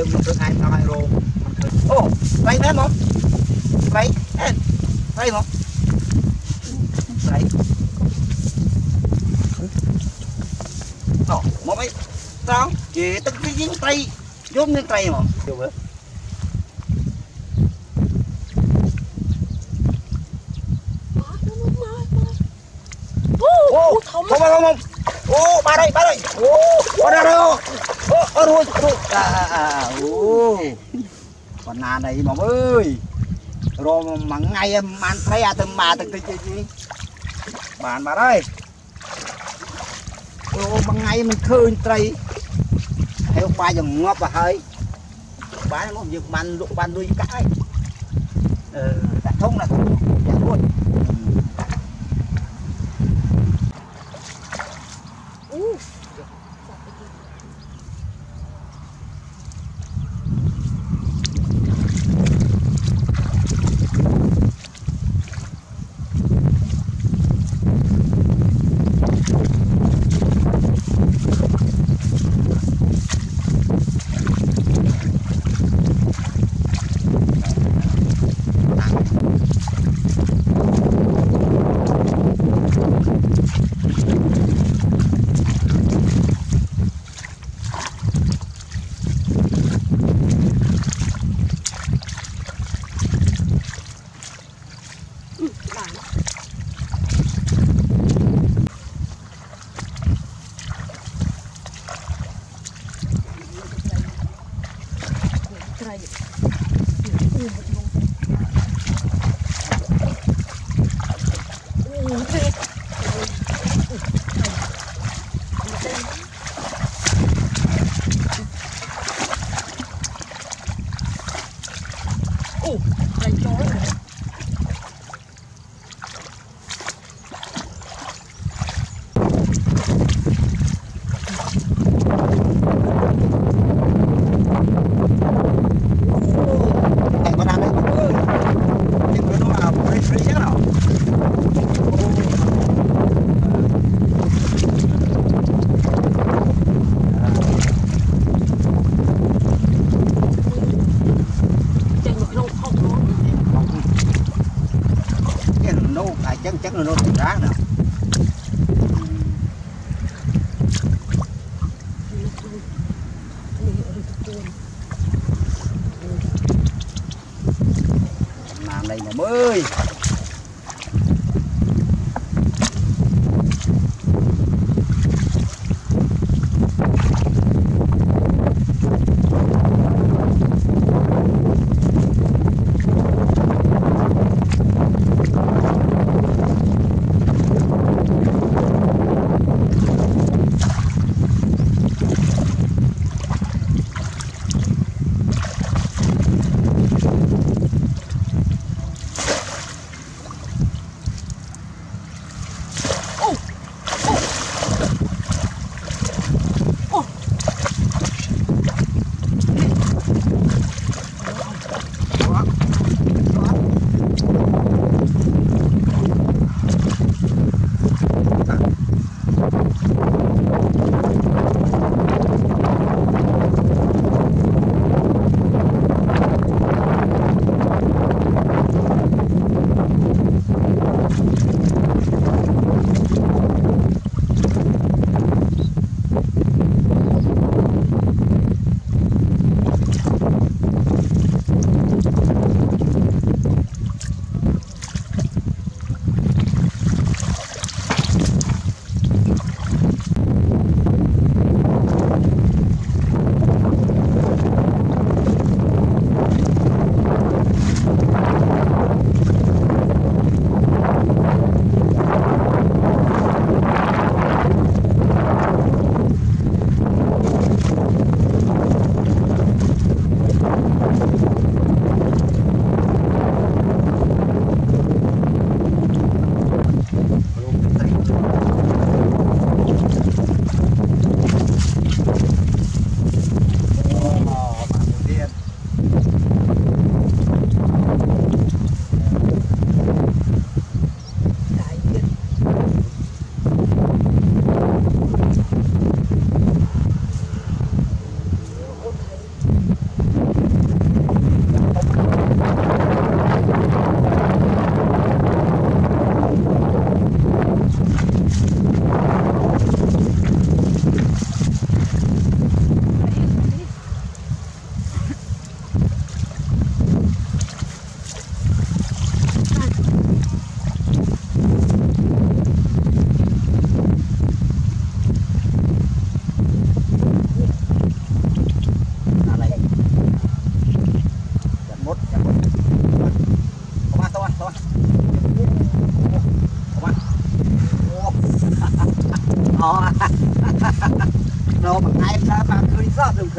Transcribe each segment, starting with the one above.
រោមអូត្រីមែនមកត្រីអេត្រីមកត្រីអូមកអីត្រង់ជេទឹកយីងត្រីយំនឹងត្រីមកយល់មើលអូអូធំធំធំធំអូ បាត់ហើយបាត់ហើយអូអត់រើអូអូរួចរួចអាអូប៉ុណ្ណាណៃមកអើយរមមួយថ្ងៃមិនត្រីអាទៅមកទឹកតិចតិចបានបាត់ហើយអូមួយថ្ងៃមិនឃើញត្រីហើយបាយចងប់ទៅហើយបានមកយើងបានលក់បានលុយកាក់ហើយអឺដាក់ធុងដាក់ធុងយ៉ាងរួច នេះអឺទៅគួ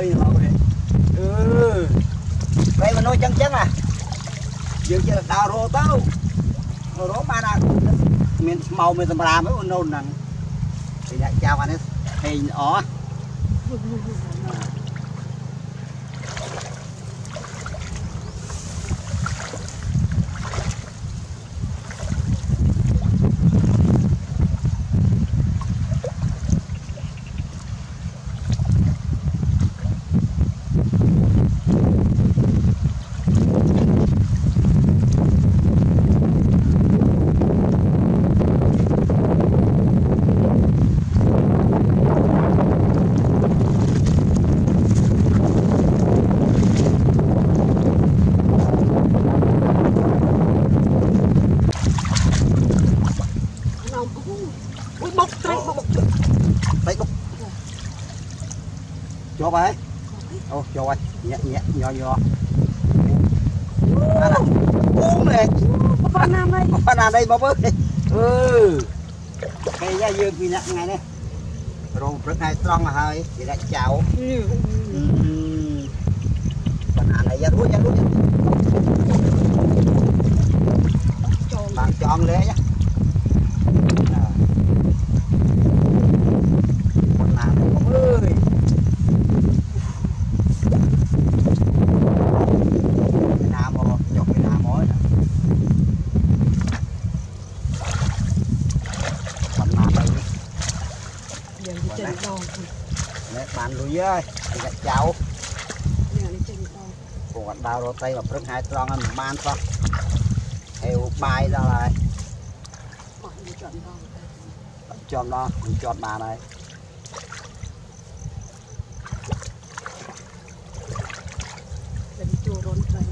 ឃើញឡើងហ៎អឺពេលមនុស្សចឹងចឹងណាយើងចេះដើររោទៅរោបានអាមានស្មៅមានសម្រាមហ្នឹងអូននោះហ្នឹងតែអ្នកចៅអានេះហេងល្អ nhẹ nhẹ nhỏ nhỏ à, uống này ប៉ុណ្ណាហើយ con nào đây bông ơi ừ cái nha dương vì nặng ngày này rồi rất hay strong là hơi thì lại chào con nào này ra đuôi ra đuôi ចង bạn chọn lẽ nhá À. còn đau rô tay mà prức hai tròn ăn man sao heo bay ra lại បោះយើងចន់ដង chọn nó mình chọn bà này យើងចូលរន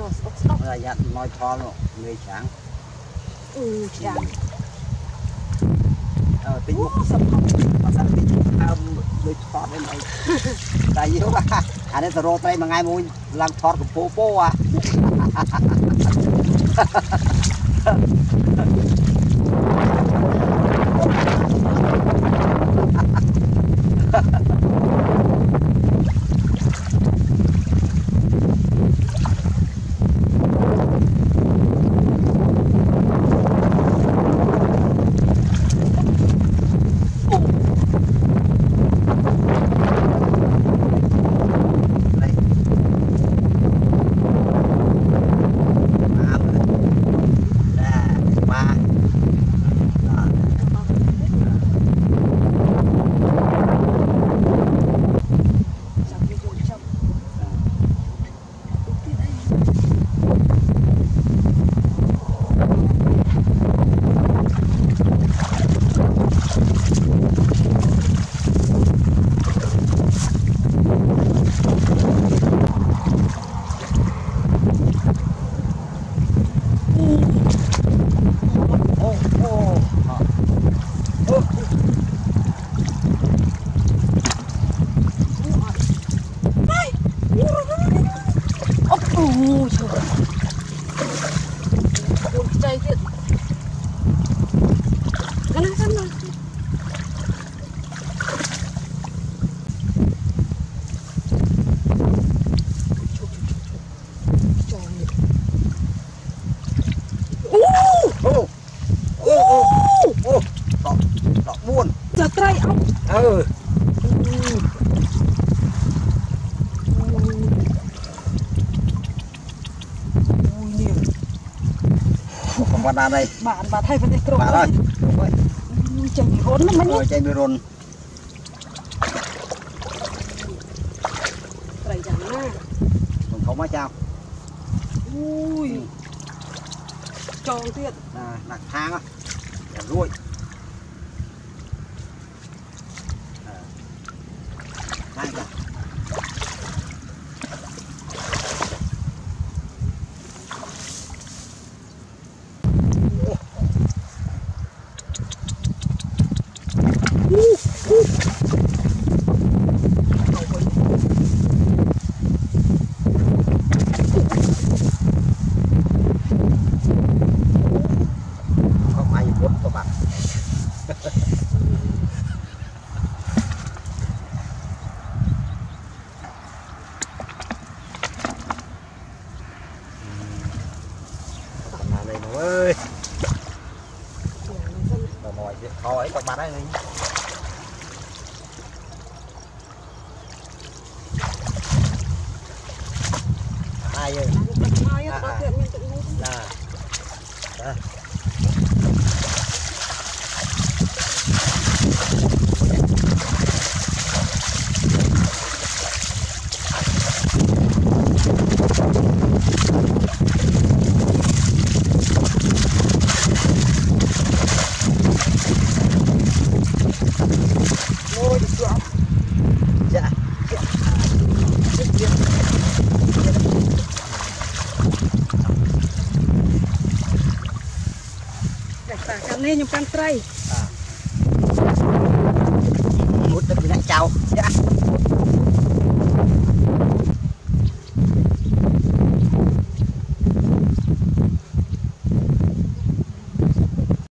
ត្រីពីលោស្អុកស្អុក là dặn nói thò luôn người sáng អឺចាំ ờ tính một sập mà sao tính ao người thọt lên này tại vì đó là anh ấy rô tay mà ngay mùi làm thọt của phố phố à đây គាត់ណានេះបាទបាទហើយវិញគ្រូបាទហើយចេញពីរុនមិញចេញពីរុនត្រីយ៉ាងណាមិនខំមកចៅអូយចងទៀតដាក់ខាងរួច នេះខ្ញុំកាន់ត្រីបាទមុតទឹកពីអ្នកចៅចាស់